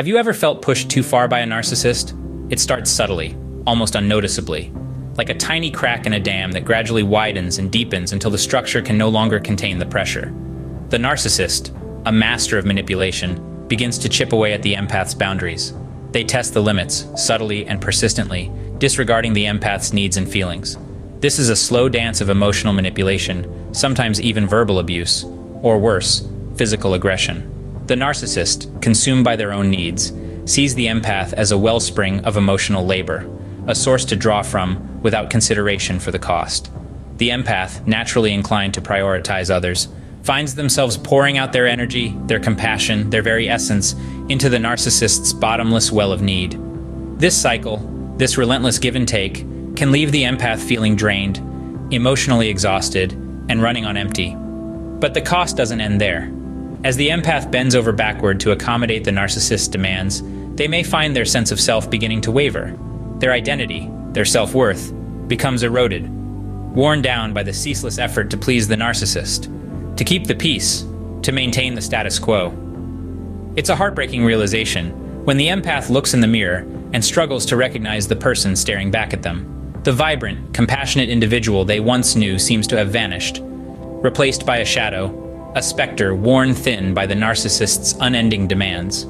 Have you ever felt pushed too far by a narcissist? It starts subtly, almost unnoticeably, like a tiny crack in a dam that gradually widens and deepens until the structure can no longer contain the pressure. The narcissist, a master of manipulation, begins to chip away at the empath's boundaries. They test the limits, subtly and persistently, disregarding the empath's needs and feelings. This is a slow dance of emotional manipulation, sometimes even verbal abuse, or worse, physical aggression. The narcissist, consumed by their own needs, sees the empath as a wellspring of emotional labor, a source to draw from without consideration for the cost. The empath, naturally inclined to prioritize others, finds themselves pouring out their energy, their compassion, their very essence into the narcissist's bottomless well of need. This cycle, this relentless give and take, can leave the empath feeling drained, emotionally exhausted, and running on empty. But the cost doesn't end there. As the empath bends over backward to accommodate the narcissist's demands, they may find their sense of self beginning to waver. Their identity, their self worth, becomes eroded, worn down by the ceaseless effort to please the narcissist, to keep the peace, to maintain the status quo. It's a heartbreaking realization when the empath looks in the mirror and struggles to recognize the person staring back at them. The vibrant, compassionate individual they once knew seems to have vanished, replaced by a shadow, a specter worn thin by the narcissist's unending demands.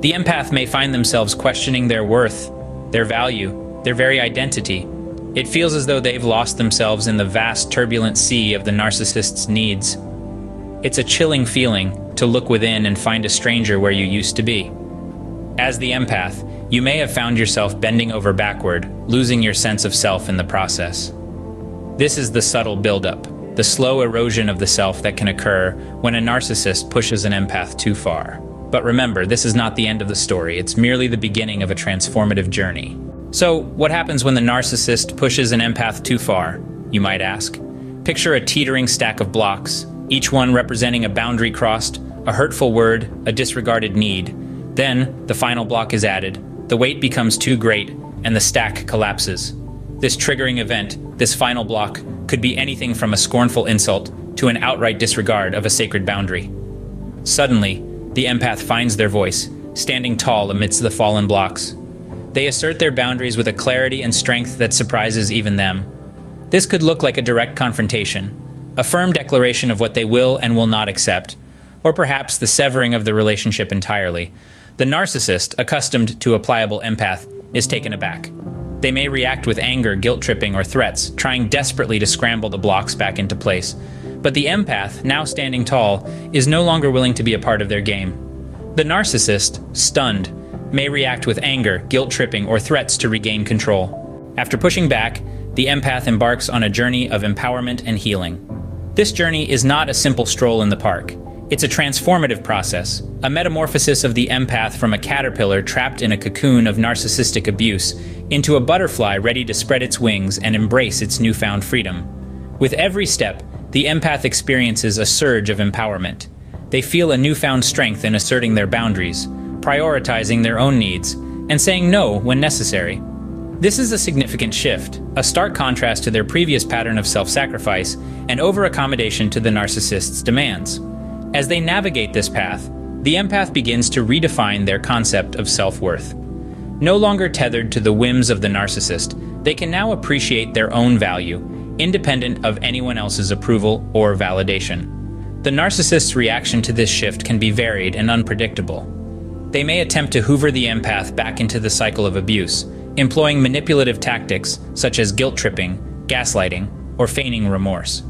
The empath may find themselves questioning their worth, their value, their very identity. It feels as though they've lost themselves in the vast, turbulent sea of the narcissist's needs. It's a chilling feeling to look within and find a stranger where you used to be. As the empath, you may have found yourself bending over backward, losing your sense of self in the process. This is the subtle buildup, the slow erosion of the self that can occur when a narcissist pushes an empath too far. But remember, this is not the end of the story, it's merely the beginning of a transformative journey. So, what happens when the narcissist pushes an empath too far, you might ask? Picture a teetering stack of blocks, each one representing a boundary crossed, a hurtful word, a disregarded need. Then, the final block is added, the weight becomes too great, and the stack collapses. This triggering event, this final block, could be anything from a scornful insult to an outright disregard of a sacred boundary. Suddenly, the empath finds their voice, standing tall amidst the fallen blocks. They assert their boundaries with a clarity and strength that surprises even them. This could look like a direct confrontation, a firm declaration of what they will and will not accept, or perhaps the severing of the relationship entirely, the narcissist, accustomed to a pliable empath, is taken aback. They may react with anger, guilt tripping, or threats, trying desperately to scramble the blocks back into place. But the empath, now standing tall, is no longer willing to be a part of their game. The narcissist, stunned, may react with anger, guilt tripping, or threats to regain control. After pushing back, the empath embarks on a journey of empowerment and healing. This journey is not a simple stroll in the park. It's a transformative process, a metamorphosis of the empath from a caterpillar trapped in a cocoon of narcissistic abuse into a butterfly ready to spread its wings and embrace its newfound freedom. With every step, the empath experiences a surge of empowerment. They feel a newfound strength in asserting their boundaries, prioritizing their own needs, and saying no when necessary. This is a significant shift, a stark contrast to their previous pattern of self sacrifice and over accommodation to the narcissist's demands. As they navigate this path, the empath begins to redefine their concept of self worth. No longer tethered to the whims of the narcissist, they can now appreciate their own value, independent of anyone else's approval or validation. The narcissist's reaction to this shift can be varied and unpredictable. They may attempt to hoover the empath back into the cycle of abuse, employing manipulative tactics such as guilt tripping, gaslighting, or feigning remorse.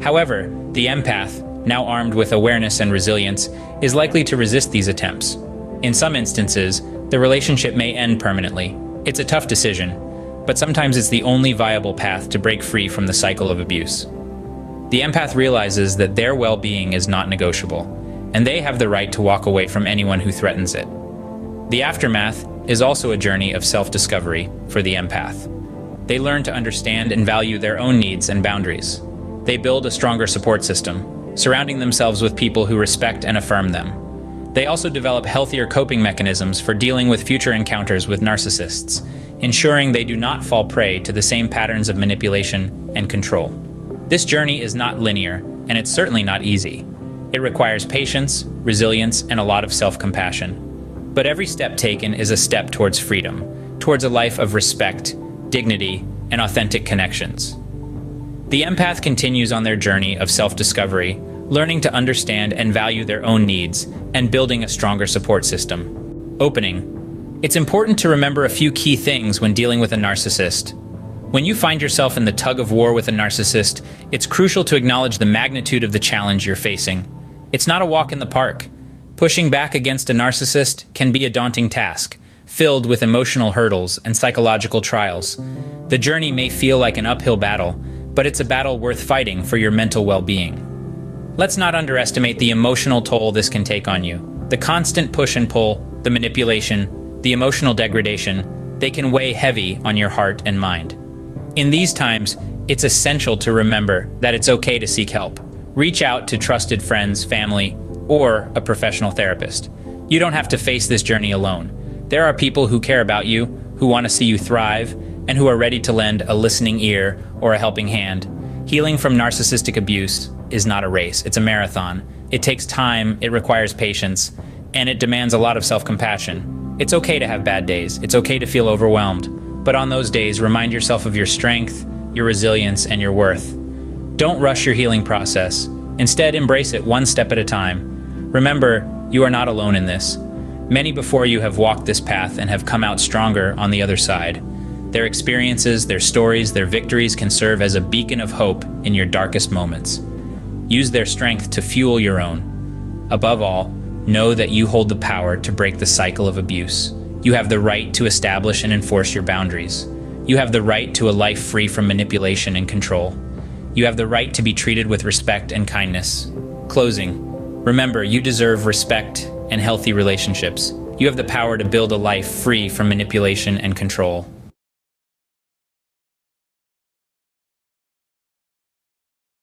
However, the empath, now armed with awareness and resilience, is likely to resist these attempts. In some instances, the relationship may end permanently. It's a tough decision, but sometimes it's the only viable path to break free from the cycle of abuse. The empath realizes that their well being is not negotiable, and they have the right to walk away from anyone who threatens it. The aftermath is also a journey of self discovery for the empath. They learn to understand and value their own needs and boundaries. They build a stronger support system, surrounding themselves with people who respect and affirm them. They also develop healthier coping mechanisms for dealing with future encounters with narcissists, ensuring they do not fall prey to the same patterns of manipulation and control. This journey is not linear, and it's certainly not easy. It requires patience, resilience, and a lot of self compassion. But every step taken is a step towards freedom, towards a life of respect, dignity, and authentic connections. The empath continues on their journey of self-discovery, learning to understand and value their own needs, and building a stronger support system. Opening. It's important to remember a few key things when dealing with a narcissist. When you find yourself in the tug of war with a narcissist, it's crucial to acknowledge the magnitude of the challenge you're facing. It's not a walk in the park. Pushing back against a narcissist can be a daunting task, filled with emotional hurdles and psychological trials. The journey may feel like an uphill battle, but it's a battle worth fighting for your mental well-being. Let's not underestimate the emotional toll this can take on you. The constant push and pull, the manipulation, the emotional degradation, they can weigh heavy on your heart and mind. In these times, it's essential to remember that it's okay to seek help. Reach out to trusted friends, family, or a professional therapist. You don't have to face this journey alone. There are people who care about you, who want to see you thrive, and who are ready to lend a listening ear or a helping hand. Healing from narcissistic abuse is not a race, it's a marathon. It takes time, it requires patience, and it demands a lot of self-compassion. It's okay to have bad days, it's okay to feel overwhelmed, but on those days, remind yourself of your strength, your resilience, and your worth. Don't rush your healing process. Instead, embrace it one step at a time. Remember, you are not alone in this. Many before you have walked this path and have come out stronger on the other side. Their experiences, their stories, their victories can serve as a beacon of hope in your darkest moments. Use their strength to fuel your own. Above all, know that you hold the power to break the cycle of abuse. You have the right to establish and enforce your boundaries. You have the right to a life free from manipulation and control. You have the right to be treated with respect and kindness. Closing. Remember, you deserve respect and healthy relationships. You have the power to build a life free from manipulation and control.